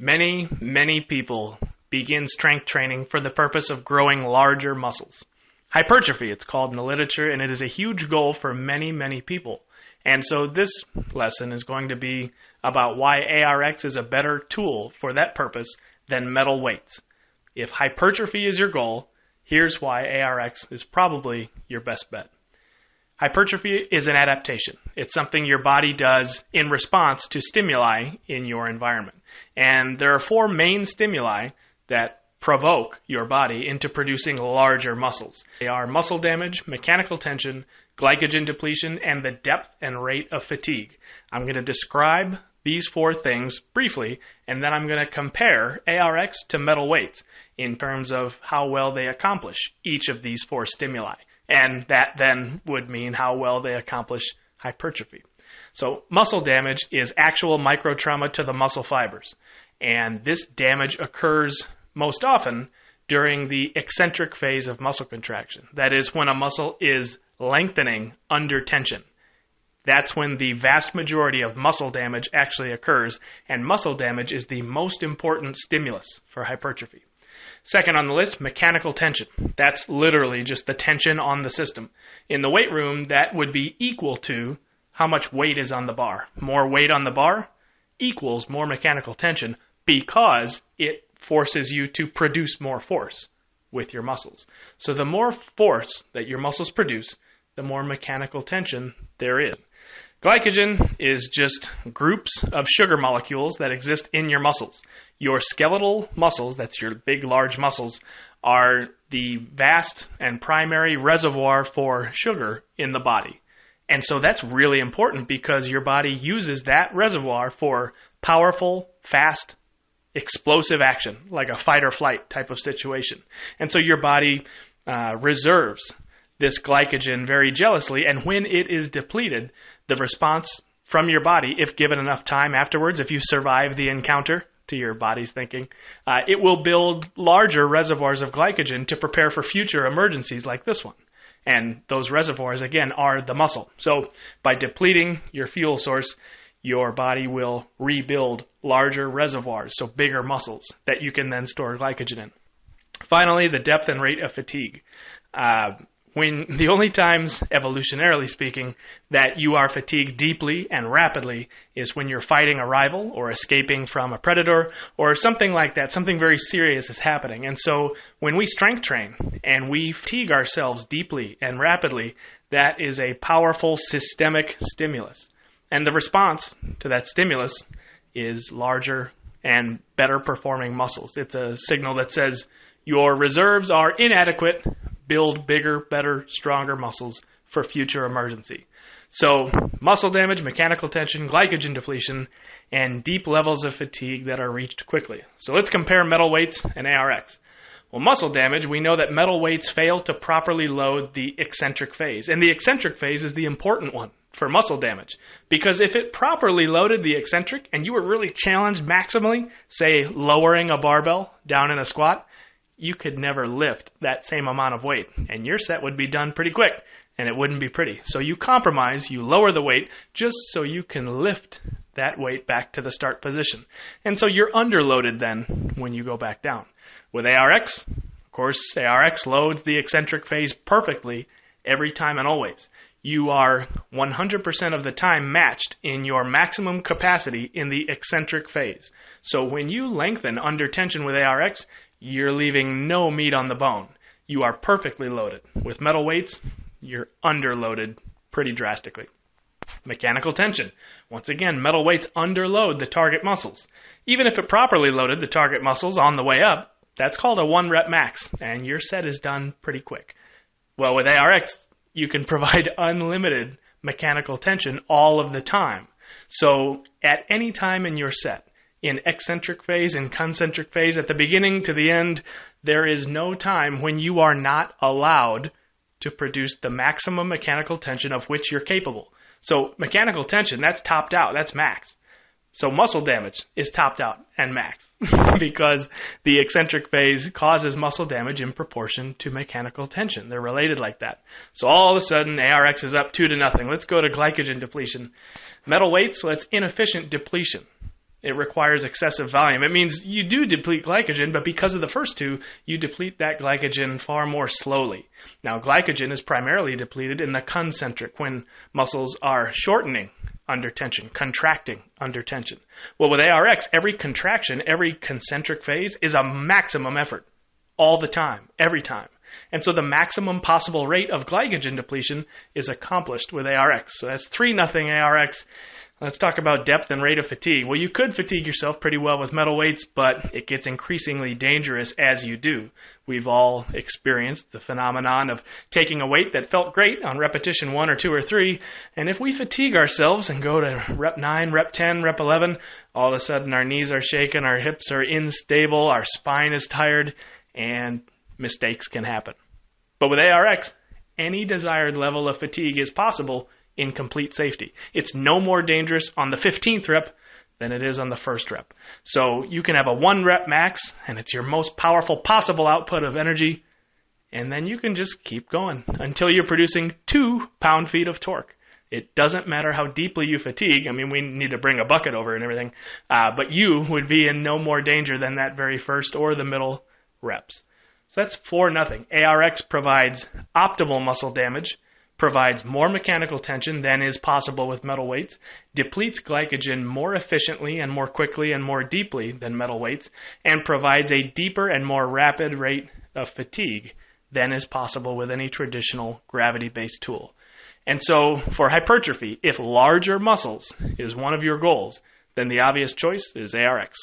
Many, many people begin strength training for the purpose of growing larger muscles. Hypertrophy, it's called in the literature, and it is a huge goal for many, many people. And so this lesson is going to be about why ARX is a better tool for that purpose than metal weights. If hypertrophy is your goal, here's why ARX is probably your best bet. Hypertrophy is an adaptation. It's something your body does in response to stimuli in your environment. And there are four main stimuli that provoke your body into producing larger muscles. They are muscle damage, mechanical tension, glycogen depletion, and the depth and rate of fatigue. I'm going to describe these four things briefly, and then I'm going to compare ARX to metal weights in terms of how well they accomplish each of these four stimuli. And that then would mean how well they accomplish hypertrophy. So, muscle damage is actual microtrauma to the muscle fibers. And this damage occurs most often during the eccentric phase of muscle contraction. That is, when a muscle is lengthening under tension. That's when the vast majority of muscle damage actually occurs, and muscle damage is the most important stimulus for hypertrophy. Second on the list, mechanical tension. That's literally just the tension on the system. In the weight room, that would be equal to how much weight is on the bar. More weight on the bar equals more mechanical tension because it forces you to produce more force with your muscles. So the more force that your muscles produce, the more mechanical tension there is. Glycogen is just groups of sugar molecules that exist in your muscles. Your skeletal muscles, that's your big, large muscles, are the vast and primary reservoir for sugar in the body. And so that's really important because your body uses that reservoir for powerful, fast, explosive action, like a fight or flight type of situation. And so your body uh, reserves this glycogen very jealously, and when it is depleted, the response from your body, if given enough time afterwards, if you survive the encounter, to your body's thinking, uh, it will build larger reservoirs of glycogen to prepare for future emergencies like this one. And those reservoirs, again, are the muscle. So by depleting your fuel source, your body will rebuild larger reservoirs, so bigger muscles that you can then store glycogen in. Finally, the depth and rate of fatigue. Uh, when the only times, evolutionarily speaking, that you are fatigued deeply and rapidly is when you're fighting a rival or escaping from a predator or something like that. Something very serious is happening. And so when we strength train and we fatigue ourselves deeply and rapidly, that is a powerful systemic stimulus. And the response to that stimulus is larger and better performing muscles. It's a signal that says your reserves are inadequate build bigger, better, stronger muscles for future emergency. So, muscle damage, mechanical tension, glycogen depletion, and deep levels of fatigue that are reached quickly. So, let's compare metal weights and ARX. Well, muscle damage, we know that metal weights fail to properly load the eccentric phase. And the eccentric phase is the important one for muscle damage. Because if it properly loaded the eccentric and you were really challenged maximally, say lowering a barbell down in a squat, you could never lift that same amount of weight, and your set would be done pretty quick, and it wouldn't be pretty. So you compromise, you lower the weight just so you can lift that weight back to the start position. And so you're underloaded then when you go back down. With ARX, of course, ARX loads the eccentric phase perfectly every time and always. You are 100% of the time matched in your maximum capacity in the eccentric phase. So when you lengthen under tension with ARX, you're leaving no meat on the bone. You are perfectly loaded. With metal weights, you're underloaded pretty drastically. Mechanical tension. Once again, metal weights underload the target muscles. Even if it properly loaded the target muscles on the way up, that's called a one rep max, and your set is done pretty quick. Well, with ARX, you can provide unlimited mechanical tension all of the time. So, at any time in your set, in eccentric phase and concentric phase. At the beginning to the end, there is no time when you are not allowed to produce the maximum mechanical tension of which you're capable. So, mechanical tension, that's topped out, that's max. So, muscle damage is topped out and max because the eccentric phase causes muscle damage in proportion to mechanical tension. They're related like that. So, all of a sudden, ARX is up two to nothing. Let's go to glycogen depletion. Metal weights, well, it's inefficient depletion. it requires excessive volume. It means you do deplete glycogen, but because of the first two, you deplete that glycogen far more slowly. Now, glycogen is primarily depleted in the concentric when muscles are shortening under tension, contracting under tension. Well, with ARX, every contraction, every concentric phase is a maximum effort all the time, every time. And so the maximum possible rate of glycogen depletion is accomplished with ARX. So that's 3 nothing ARX Let's talk about depth and rate of fatigue. Well, you could fatigue yourself pretty well with metal weights, but it gets increasingly dangerous as you do. We've all experienced the phenomenon of taking a weight that felt great on repetition one or two or three, and if we fatigue ourselves and go to rep 9, rep 10, rep 11, all of a sudden our knees are shaking, our hips are unstable, our spine is tired, and mistakes can happen. But with ARX, any desired level of fatigue is possible in complete safety. It's no more dangerous on the 15th rep than it is on the first rep. So you can have a one rep max, and it's your most powerful possible output of energy, and then you can just keep going until you're producing two pound feet of torque. It doesn't matter how deeply you fatigue. I mean, we need to bring a bucket over and everything, uh, but you would be in no more danger than that very first or the middle reps. So that's four nothing. ARX provides optimal muscle damage provides more mechanical tension than is possible with metal weights, depletes glycogen more efficiently and more quickly and more deeply than metal weights, and provides a deeper and more rapid rate of fatigue than is possible with any traditional gravity based tool. And so, for hypertrophy, if larger muscles is one of your goals, then the obvious choice is ARX.